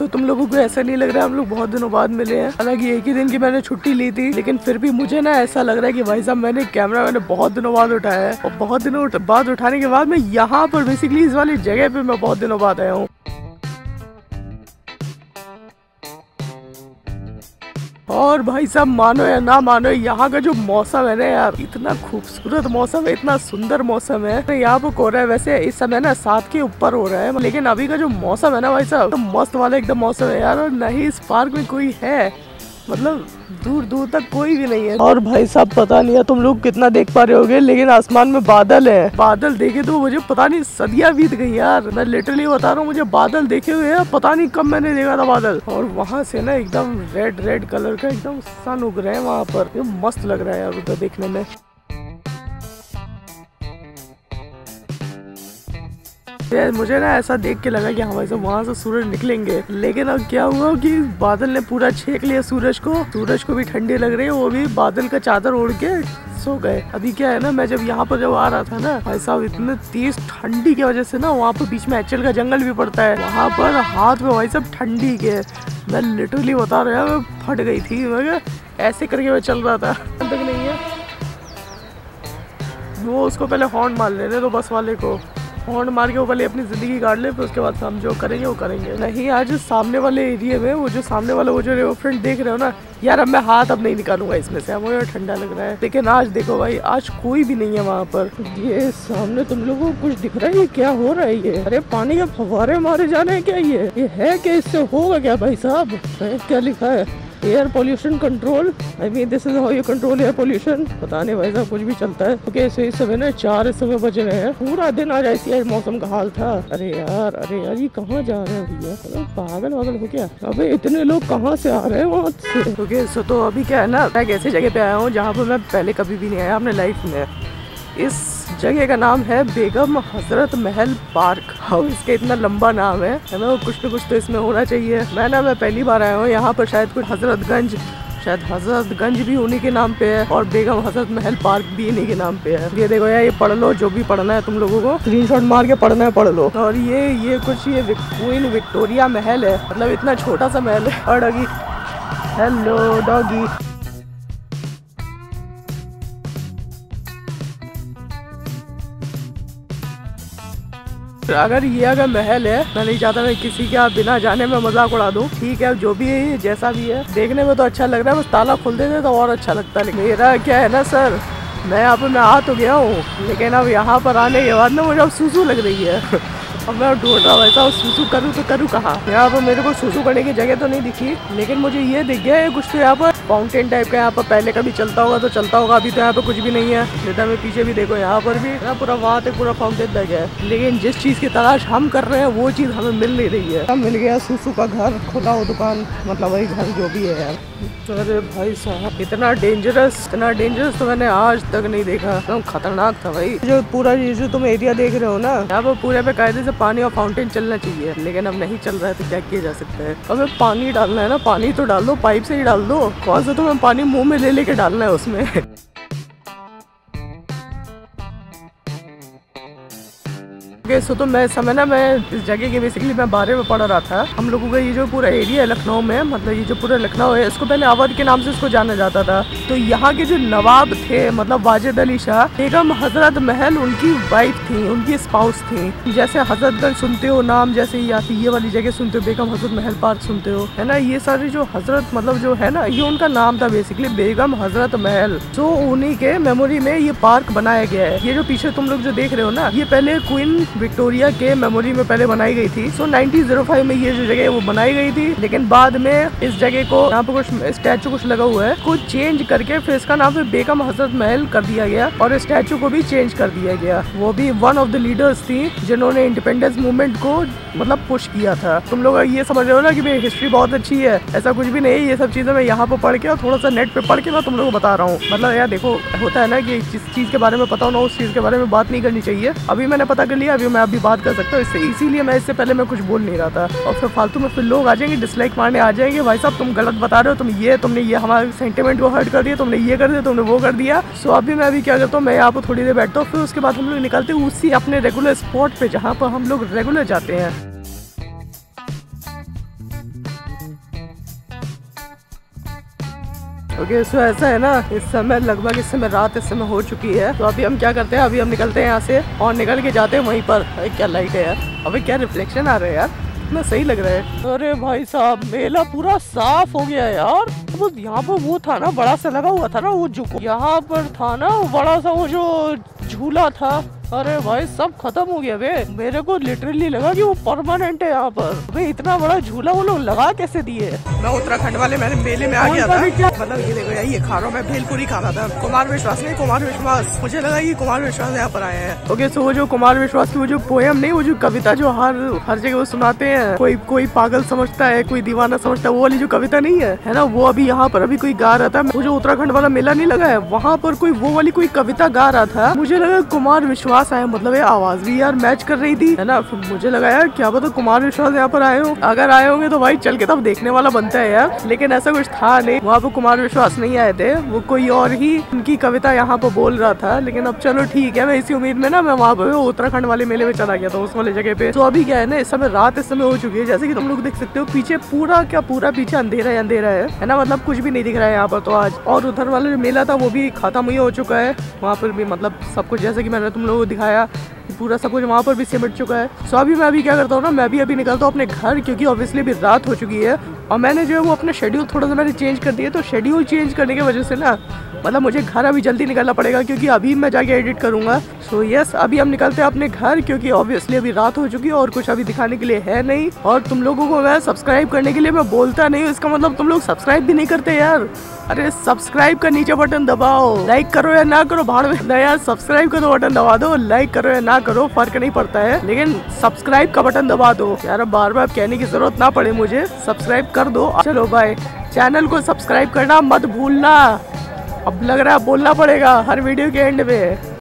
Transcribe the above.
तो तुम लोगों को ऐसा नहीं लग रहा हम लोग बहुत दिनों बाद मिले हैं। हालाँकि एक ही दिन की मैंने छुट्टी ली थी, लेकिन फिर भी मुझे ना ऐसा लग रहा है कि भाई साहब, मैंने कैमरा मैंने बहुत दिनों बाद उठाया है। और बहुत दिनों बाद उठाने के बाद मैं यहाँ पर बेसिकली इस वाली जगह पे मैं बहुत दिनों बाद आया हूँ। और भाई साहब, मानो या ना मानो, यहाँ का जो मौसम है ना यार, इतना खूबसूरत मौसम है, इतना सुंदर मौसम है। यहाँ पर हो रहा है, वैसे इस समय ना सात के ऊपर हो रहा है, लेकिन अभी का जो मौसम है ना भाई साहब तो मस्त वाला, एकदम मौसम है यार, और नहीं इस पार्क में कोई है। मतलब दूर दूर तक कोई भी नहीं है। और भाई साहब पता नहीं है तुम लोग कितना देख पा रहे होगे लेकिन आसमान में बादल है। बादल देखे तो मुझे पता नहीं सदिया बीत गई यार। मैं लिटरली बता रहा हूँ मुझे बादल देखे हुए हैं पता नहीं कब मैंने देखा था बादल। और वहाँ से ना एकदम रेड रेड कलर का एकदम सन उग रहे हैं वहाँ पर। मस्त लग रहा है यार उधर देखने में। यार मुझे ना ऐसा देख के लगा कि हाँ भाई साहब, वहाँ से सूरज निकलेंगे। लेकिन अब क्या हुआ कि बादल ने पूरा छेक लिया सूरज को। सूरज को भी ठंडी लग रही है, वो भी बादल का चादर ओढ़ के सो गए। अभी क्या है ना, मैं जब यहाँ पर जब आ रहा था ना, भाई साहब, इतने तेज ठंडी की वजह से ना वहाँ पर बीच में एचल का जंगल भी पड़ता है। वहाँ पर हाथ में भाई साहब ठंडी के, मैं लिटरली बता रहा मैं फट गई थी, मैं ऐसे करके मैं चल रहा था। तक नहीं है। वो उसको पहले हॉर्न मार लेने तो बस वाले को। हॉर्न मार के वो पहले अपनी ज़िंदगी काट ले, फिर उसके बाद हम जो करेंगे, वो करेंगे। नहीं, आज सामने वाले एरिया में, वो जो सामने वाला, वो जो फ्रेंड देख रहे हो ना, यार अब मैं हाथ अब नहीं निकालूँगा इसमें से मुझे ठंडा लग रहा है। लेकिन आज देखो भाई, आज कोई भी नहीं है वहाँ पर। ये सामने तुम लोगों को कुछ दिख रहा है, ये क्या हो रहा है ये? अरे पानी के फवारे मारे जा रहे हैं क्या ये? ये है क्या इससे? होगा क्या भाई साहब? क्या लिखा है? Air pollution control I mean this is how you control air pollution पता नहीं भाई साहब, कुछ भी चलता है। ओके सो इस समय ना चार इस समय बज रहे हैं। पूरा दिन आज ऐसी मौसम का हाल था। अरे यार अरे यार, ये कहाँ जा रहे हैं भैया? तो पागल वागल हो क्या अबे, इतने लोग कहाँ से आ रहे हैं वहाँ से? ओके सो तो अभी क्या है ना, मैं ऐसी जगह पे आया हूँ जहाँ पर मैं पहले कभी भी नहीं आया अपने लाइफ में। इस जगह का नाम है बेगम हज़रत महल पार्क। और इसका इतना लंबा नाम है। है ना, कुछ न कुछ तो इसमें होना चाहिए। मैं ना, मैं पहली बार आया हूँ, यहाँ पर शायद कुछ हजरतगंज, शायद हजरतगंज भी उन्हीं के नाम पे है और बेगम हज़रत महल पार्क भी इन्हीं के नाम पे है। ये देखो यार, ये पढ़ लो, जो भी पढ़ना है तुम लोगों को। स्क्रीनशॉट मार के पढ़ना है, पढ़ लो। और ये ये कुछ, ये क्वीन विक्टोरिया महल है। मतलब इतना छोटा सा महल है। और डॉगी हेलो डॉगी। अगर ये अगर महल है, मैं नहीं चाहता मैं किसी के बिना जाने में मज़ाक उड़ा दूँ। ठीक है, जो भी है, जैसा भी है। देखने में तो अच्छा लग रहा है, बस ताला खोल देते तो और अच्छा लगता है। मेरा क्या है ना सर, मैं यहाँ पर मैं आ तो गया हूँ, लेकिन अब यहाँ पर आने के बाद ना मुझे अब सूसू लग रही है। अब मैं ढूंढ रहा ऐसा सूसू करूँ तो करूँ कहाँ? यहाँ पर मेरे को सूसू करने की जगह तो नहीं दिखी, लेकिन मुझे ये दिख गया है कुछ तो यहाँ पर फाउंटेन टाइप का यहाँ पर पहले कभी चलता होगा तो चलता होगा, अभी तो यहाँ पे कुछ भी नहीं है। नेता में पीछे भी देखो, यहाँ पर भी यहाँ पूरा वहाँ तक पूरा फाउंटेन तक है। लेकिन जिस चीज़ की तलाश हम कर रहे हैं, वो चीज़ हमें मिल नहीं रही है। मिल गया सूसू का घर, खुला हो दुकान मतलब वही घर जो भी है यार। अरे भाई साहब, इतना डेंजरस इतना डेंजरस तो मैंने आज तक नहीं देखा। एकदम खतरनाक था भाई। जो पूरा ये जो तुम एरिया देख रहे हो ना यहाँ पर पूरे बेकायदे से पानी और फाउंटेन चलना चाहिए। लेकिन अब नहीं चल रहा है तो क्या किया जा सकता है? अब पानी डालना है ना, पानी तो डाल दो पाइप से ही डाल दो। कौन सा तुम्हें पानी मुँह में ले लेके डालना है उसमें? ओके सो तो मैं समय ना मैं इस जगह के बेसिकली मैं बारे में पढ़ रहा था। हम लोगों का ये जो पूरा एरिया है लखनऊ में मतलब ये जो पूरा लखनऊ है, इसको पहले अवध के नाम से इसको जाना जाता था। तो यहाँ के जो नवाब थे मतलब वाजिद अली शाह, बेगम हज़रत महल उनकी वाइफ थी, उनकी स्पाउस थी। जैसे हजरतगंज सुनते हो, नाम जैसे या ये वाली जगह सुनते हो, बेगम हज़रत महल पार्क सुनते हो, है ना? ये सारे जो हज़रत मतलब जो है ना, ये उनका नाम था बेसिकली बेगम हज़रत महल। तो उन्हीं के मेमोरी में ये पार्क बनाया गया है। ये जो पीछे तुम लोग जो देख रहे हो ना, ये पहले क्वीन विक्टोरिया के मेमोरी में पहले बनाई गई थी। सो so, 1905 में ये जो जगह वो बनाई गई थी। लेकिन बाद में इस जगह को यहाँ पे कुछ स्टैचू कुछ लगा हुआ है कुछ चेंज करके फिर इसका नाम बेगम हज़रत महल कर दिया गया और स्टैचू को भी चेंज कर दिया गया। वो भी वन ऑफ़ द लीडर्स थी जिन्होंने इंडिपेंडेंस मूवमेंट को मतलब पुश किया था। तुम लोग ये समझ रहे हो ना कि मेरी हिस्ट्री बहुत अच्छी है। ऐसा कुछ भी नहीं ये सब चीज़ें मैं यहाँ पे पढ़ के और थोड़ा सा नेट पे पढ़ के मैं तुम लोग को बता रहा हूँ। मतलब यार देखो होता है ना कि जिस चीज़ के बारे में पता हो ना उस चीज़ के बारे में बात नहीं करनी चाहिए। अभी मैंने पता कर लिया अभी मैं अभी बात कर सकता हूँ, इससे इसीलिए मैं, इससे पहले मैं कुछ बोल नहीं रहा था। और फिर फालतू में फिर लोग आ जाएँगे डिसलाइक मारने आ जाएँगे, भाई साहब तुम गलत बता रहे हो, तुम ये, तुमने ये, हमारे सेंटिमेंट को हर्ट कर दिया, तुमने ये कर दिया, तुमने वो कर दिया। सो अभी मैं अभी क्या करता हूँ, मैं यहाँ पर थोड़ी देर बैठता हूँ, फिर उसके बाद हम लोग निकलते हैं उसी अपने रेगुलर स्पॉट पर जहाँ पर हम लोग रेगुलर जाते हैं। ओके सो ऐसा है ना, इस समय, लगभग इस समय रात इस समय हो चुकी है। तो अभी हम क्या करते हैं, अभी हम निकलते हैं यहाँ से और निकल के जाते हैं वहीं पर। क्या लाइट है यार? अभी क्या रिफ्लेक्शन आ रहा है यार? कितना सही लग रहा है। अरे भाई साहब, मेला पूरा साफ़ हो गया यार। वो यहाँ पर वो था ना, बड़ा सा लगा हुआ था ना, वो जो यहाँ पर था ना, बड़ा सा वो जो झूला था। अरे भाई सब खत्म हो गया बे मेरे को लिटरली लगा कि वो परमानेंट है यहाँ पर। भाई इतना बड़ा झूला वो लोग लगा कैसे दिए? मैं उत्तराखंड वाले मैंने मेले में आ गया था। मतलब ये देखो यार ये खा रहा हूँ मैं भेलपुरी खा रहा था। कुमार विश्वास नहीं कुमार विश्वास। मुझे लगा कि कुमार विश्वास यहाँ पर आए हैं। ओके सो वो जो कुमार विश्वास की वो जो पोयम नहीं वो जो कविता जो हर हर जगह वो सुनाते हैं कोई कोई पागल समझता है कोई दीवाना समझता है वो वाली जो कविता नहीं है है ना? वो अभी यहाँ पर अभी कोई गा रहा था। वो जो उत्तराखंड वाला मेला नहीं लगा है वहाँ पर कोई वो वाली कोई कविता गा रहा था। मुझे लगा कुमार विश्वास विश्वास आया मतलब ये आवाज़ भी यार मैच कर रही थी, है ना? फिर मुझे लगा, यार, क्या पता कुमार विश्वास यहाँ पर आए हो। अगर आए होंगे तो भाई चल के तब देखने वाला बनता है यार। लेकिन ऐसा कुछ था नहीं। वहाँ पे कुमार विश्वास नहीं आए थे। वो कोई और ही उनकी कविता यहाँ पर बोल रहा था। लेकिन अब चलो ठीक है, मैं इसी उम्मीद में ना, मैं वहाँ पे उत्तराखंड वाले मेले में चला गया था, उस वाले जगह पे। तो अभी क्या है ना, इस समय रात इस समय हो चुकी है। जैसे की तुम लोग देख सकते हो, पीछे पूरा क्या पूरा पीछे अंधेरा अंधेरा है। है ना? मतलब कुछ भी नहीं दिख रहा है यहाँ पर। तो आज और उधर वाला जो मेला था, वो भी खत्म ही हो चुका है। वहाँ पर भी मतलब सब कुछ, जैसे की मैंने तुम लोगों दिखाया पूरा सब कुछ वहाँ पर भी सिमट चुका है। सो अभी मैं अभी क्या करता हूँ ना, मैं भी अभी निकलता हूँ अपने घर, क्योंकि ऑब्वियसली अभी रात हो चुकी है। और मैंने जो है वो अपना शेड्यूल थोड़ा सा मैंने चेंज कर दिया तो शेड्यूल चेंज करने की वजह से ना मतलब मुझे घर अभी जल्दी निकलना पड़ेगा क्योंकि अभी मैं जाके एडिट करूँगा। सो so, यस yes, अभी हम निकलते हैं अपने घर क्योंकि ऑब्वियसली अभी रात हो चुकी है और कुछ अभी दिखाने के लिए है नहीं। और तुम लोगों को मैं सब्सक्राइब करने के लिए मैं बोलता नहीं हूँ। इसका मतलब तुम लोग सब्सक्राइब भी नहीं करते यार। अरे सब्सक्राइब का नीचे बटन दबाओ। लाइक करो या ना करो भाड़ में यार सब्सक्राइब का तो बटन दबा दो। लाइक करो या ना करो फ़र्क नहीं पड़ता है। लेकिन सब्सक्राइब का बटन दबा दो। यार बार बार कहने की ज़रूरत ना पड़े मुझे। सब्सक्राइब कर दो। चलो भाई चैनल को सब्सक्राइब करना मत भूलना। अब लग रहा है बोलना पड़ेगा हर वीडियो के एंड में।